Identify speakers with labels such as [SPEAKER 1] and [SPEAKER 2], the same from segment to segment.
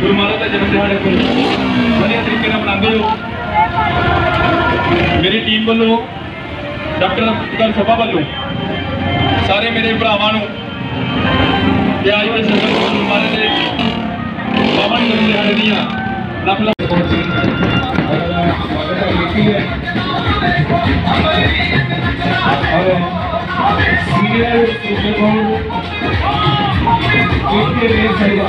[SPEAKER 1] ਗੁਰੂ ਮਹਾਰਾਜ ਦਾ ਜਨਮ ਦਿਹਾੜੇ ਕੋਲ ਵਧੀਆ ਤਰੀਕੇ ਨਾਲ ਮਨਾਉਂਦੇ ਹੋ। ਮੇਰੀ ਟੀਮ ਵੱਲੋਂ ਡਾਕਟਰ ਪੁੱਤਰ ਸਭਾ ਵੱਲੋਂ ਸਾਰੇ ਮੇਰੇ ਭਰਾਵਾਂ ਨੂੰ ਤੇ ਅੱਜ ਦੇ ਸਰਬੱਤ ਗੁਰੂ ਮਹਾਰਾਜ ਦੇ ਪਾਵਨ ਜਨਮ ਦਿਹਾੜੇ ਦੀਆਂ ਲੱਖ ਲੱਖ
[SPEAKER 2] ਸੀਨੀਅਰ ਸੁਪਰ ਬੋਲ ਕੇ ਕੇ ਰਹੇਗਾ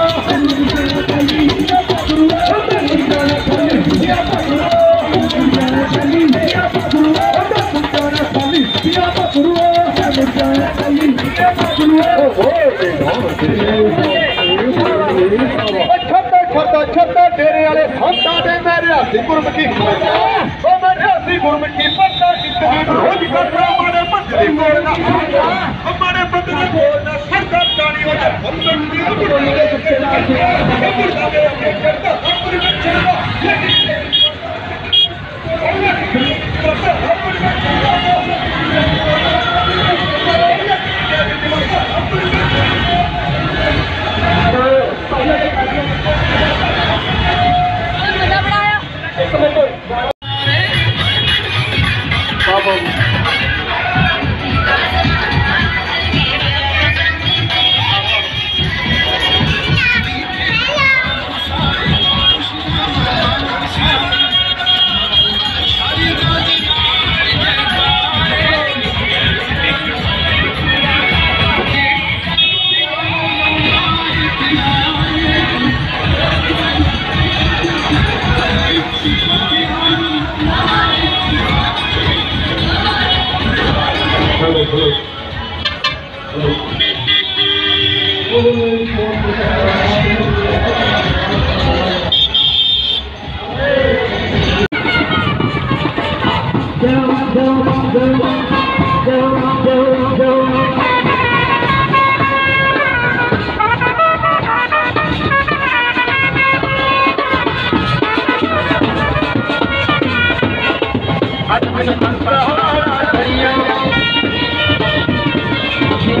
[SPEAKER 2] ਮੇਰੇ ਹੱਥੀ ਗੁਰਮੁਖੀ ਉਹ ਮੇਰੇ ਹੱਥੀ ਗੁਰਮੁਖੀ ਪੱਤਾ ਕਿਤਨੀ ਰੋਜ਼ ਕਰਦਾ ਮਾਰੇ ਪੱਤਰੀ ਮੋੜਨਾ ਉਹ ਮਾਰੇ ਪੱਤਰੀ ਮੋੜਨਾ ਸਰਦਾ ਟਾਣੀ ਹੋ ਜਾ ਬੰਦਨ ਦੀ ਬੁੜੀ ਦੇ ਕੇ ਜਾ ਕੇ ਦੇ ਕਰਦਾ I'm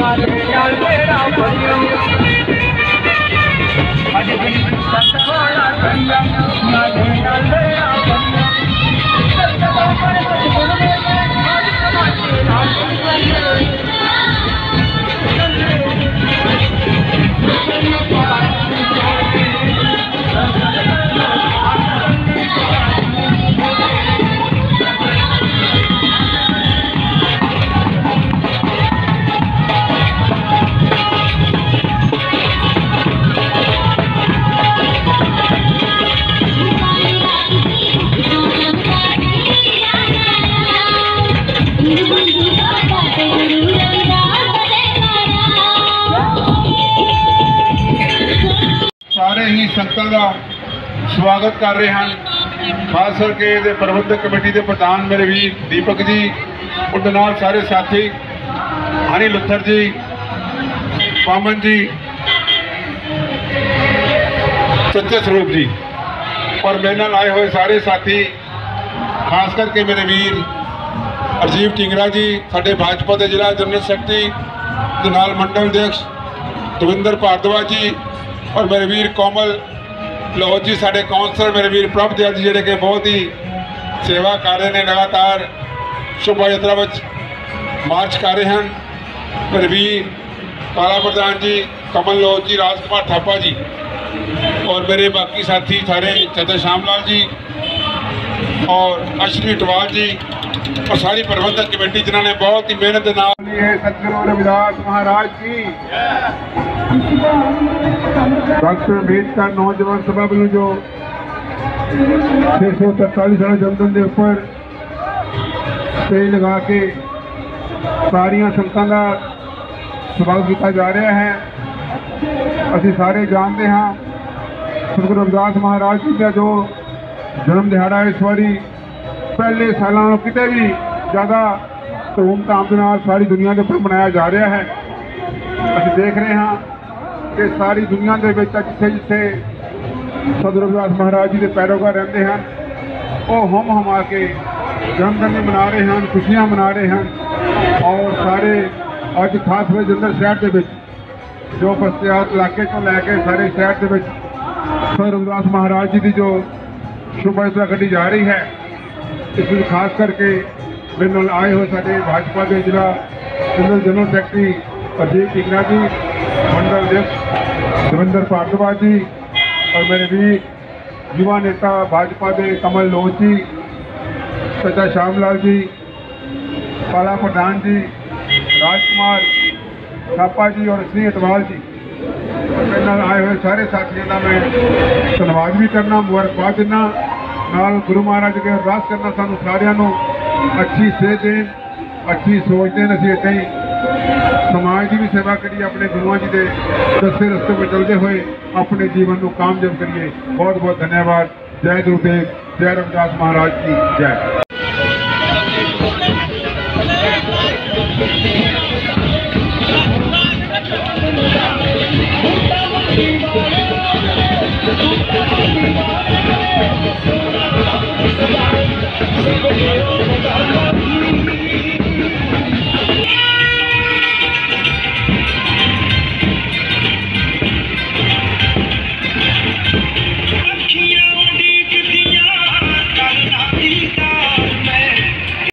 [SPEAKER 2] اڄ
[SPEAKER 3] ويرا ਹੀ ਸੰਗਤਾਂ ਦਾ ਸਵਾਗਤ ਕਰ ਰਹੇ ਹਨ। ਖਾਸ ਕਰਕੇ ਇਹਦੇ ਪ੍ਰਬੰਧਕ ਕਮੇਟੀ ਦੇ ਪ੍ਰਧਾਨ ਮੇਰੇ ਵੀਰ ਦੀਪਕ ਜੀ, ਉਹਦੇ ਨਾਲ ਸਾਰੇ ਸਾਥੀ ਹਨੀ ਲੁੱਥਰ ਜੀ, ਪਾਮਨ ਜੀ, ਸੱਚੇ ਸਰੂਪ ਜੀ। ਔਰ ਮੇਰੇ ਨਾਲ ਆਏ ਹੋਏ ਸਾਰੇ ਸਾਥੀ, ਖਾਸ ਕਰਕੇ ਮੇਰੇ ਵੀਰ ਅਰਜੀਵ ਟਿੰਗਰਾ ਜੀ, ਸਾਡੇ ਭਾਜਪਾ ਦੇ ਜ਼ਿਲ੍ਹਾ ਜਨਰਲ ਸੈਕਟਰੀ, ਦੇ ਨਾਲ ਮੰਡਲ ਅਧਿਕਸ਼ ਦਵਿੰਦਰ ਭਾਰਦਵਾ ਜੀ ਔਰ ਮੇਰੇ ਵੀਰ ਕੋਮਲ ਲਾਹੌਰ ਜੀ, ਸਾਡੇ ਕਾਉਂਸਲਰ ਮੇਰੇ ਵੀਰ ਪ੍ਰਭਦੇਵ ਜੀ, ਜਿਹੜੇ ਕਿ ਬਹੁਤ ਹੀ ਸੇਵਾ ਕਰ ਰਹੇ ਨੇ, ਲਗਾਤਾਰ ਸ਼ੋਭਾ ਯਾਤਰਾ ਵਿੱਚ ਮਾਰਚ ਕਰ ਰਹੇ ਹਨ। ਮੇਰੇ ਵੀਰ ਕਾਲਾ ਪ੍ਰਧਾਨ ਜੀ, ਕਮਲ ਲੋਹ ਜੀ, ਰਾਜਕੁਮਾਰ ਥਾਪਾ ਜੀ ਔਰ ਮੇਰੇ ਬਾਕੀ ਸਾਥੀ ਸਾਰੇ ਚਤਰ ਸ਼ਾਮ ਲਾਲ ਜੀ ਔਰ ਅਸ਼ਵਨੀ ਟਵਾਲ ਜੀ ਔਰ ਸਾਰੀ ਪ੍ਰਬੰਧਕ ਕਮੇਟੀ, ਜਿਨ੍ਹਾਂ ਨੇ ਬਹੁਤ ਹੀ ਮਿਹਨਤ ਦੇ ਨਾਲ ਇਹ ਸਤਿਗੁਰੂ ਰਵਿਦਾਸ ਮਹਾਰਾਜ ਜੀ। ਡਾਕਟਰ ਅੰਬੇਦਕਰ ਨੌਜਵਾਨ ਸਭਾ ਵੱਲੋਂ ਜੋ 643 ਸਾਲ ਜਨਮਦਿਨ ਦੇ ਉੱਪਰ ਤੇ ਲਗਾ ਕੇ ਸਾਰੀਆਂ ਸੰਗਤਾਂ ਦਾ ਸਵਾਗਤ ਕੀਤਾ ਜਾ ਰਿਹਾ ਹੈ। ਅਸੀਂ ਸਾਰੇ ਜਾਣਦੇ ਹਾਂ ਸਤਿਗੁਰੂ ਰਵਿਦਾਸ ਮਹਾਰਾਜ ਜੀ ਦਾ ਜੋ ਜਨਮ ਦਿਹਾੜਾ ਇਸ ਵਾਰੀ ਪਹਿਲੇ ਸਾਲਾਂ ਨਾਲੋਂ ਕਿਤੇ ਵੀ ਜ਼ਿਆਦਾ ਧੂਮਧਾਮ ਦੇ ਨਾਲ ਸਾਰੀ ਦੁਨੀਆ ਦੇ ਉੱਪਰ ਮਨਾਇਆ ਜਾ ਰਿਹਾ ਹੈ। ਅਸੀਂ ਦੇਖ ਰਹੇ ਹਾਂ ਕਿ ਸਾਰੀ ਦੁਨੀਆ ਦੇ ਵਿੱਚ ਜਿੱਥੇ ਜਿੱਥੇ ਸਦਰ ਰਵਿਦਾਸ ਮਹਾਰਾਜ ਜੀ ਦੇ ਪੈਰੋਕਾਰ ਰਹਿੰਦੇ ਹਨ, ਉਹ ਹਮ ਹਮਾ ਕੇ ਜਨਮ ਮਨਾ ਰਹੇ ਹਨ, ਖੁਸ਼ੀਆਂ ਮਨਾ ਰਹੇ ਹਨ। ਔਰ ਸਾਰੇ ਅੱਜ ਖਾਸ ਕਰਕੇ ਜਲੰਧਰ ਸ਼ਹਿਰ ਦੇ ਵਿੱਚ, ਜੋ ਬਸਤੀਆਤ ਇਲਾਕੇ ਤੋਂ ਲੈ ਕੇ ਸਾਰੇ ਸ਼ਹਿਰ ਦੇ ਵਿੱਚ ਸਦਰ ਰਵਿਦਾਸ ਮਹਾਰਾਜ ਜੀ ਦੀ ਜੋ ਸ਼ੋਭਾ ਯਾਤਰਾ ਕੱਢੀ ਜਾ ਰਹੀ ਹੈ, ਇਸ ਵਿੱਚ ਖਾਸ ਕਰਕੇ ਮੇਰੇ ਨਾਲ ਆਏ ਹੋਏ ਸਾਡੇ ਭਾਜਪਾ ਦੇ ਜ਼ਿਲ੍ਹਾ general general secretary ਅਜੀਤ ਟਿਕਰਾ ਜੀ ਮੰਡਲ ਦੇ ਦਵਿੰਦਰ ਭਾਰਦਵਾਜ ਜੀ ਔਰ ਮੇਰੇ ਵੀ युवा नेता भाजपा के कमल लोच जी चाचा श्यामलाल जी पाला प्रधान जी राजकुमार थापा जी और श्री अटवाल जी ਮੇਰੇ ਨਾਲ ਆਏ ਹੋਏ ਸਾਰੇ ਸਾਥੀਆਂ ਦਾ ਮੈਂ ਧੰਨਵਾਦ ਵੀ ਕਰਨਾ ਮੁਬਾਰਕਬਾਦ ਦਿੰਦਾ ਨਾਲ ਗੁਰੂ ਮਹਾਰਾਜ ਅੱਗੇ ਅਰਦਾਸ ਕਰਨਾ ਸਾਨੂੰ ਸਾਰਿਆਂ ਨੂੰ ਅੱਛੀ ਸਿਹਤ ਦੇਣ ਅੱਛੀ ਸੋਚ ਦੇਣ ਅਸੀਂ ਏਦਾਂ ਹੀ ਸਮਾਜ ਦੀ ਵੀ ਸੇਵਾ ਕਰੀਏ ਆਪਣੇ ਗੁਰੂਆਂ ਜੀ ਦੇ ਦੱਸੇ ਰਸਤੇ 'ਤੇ ਚੱਲਦੇ ਹੋਏ ਆਪਣੇ ਜੀਵਨ ਨੂੰ ਕਾਮਯਾਬ ਕਰੀਏ। ਬਹੁਤ ਬਹੁਤ ਧੰਨਵਾਦ। ਜੈ ਗੁਰੂ ਗੁਰੂਦੇਵ ਜੈ ਰਵਿਦਾਸ ਮਹਾਰਾਜ ਕੀ ਜੈ।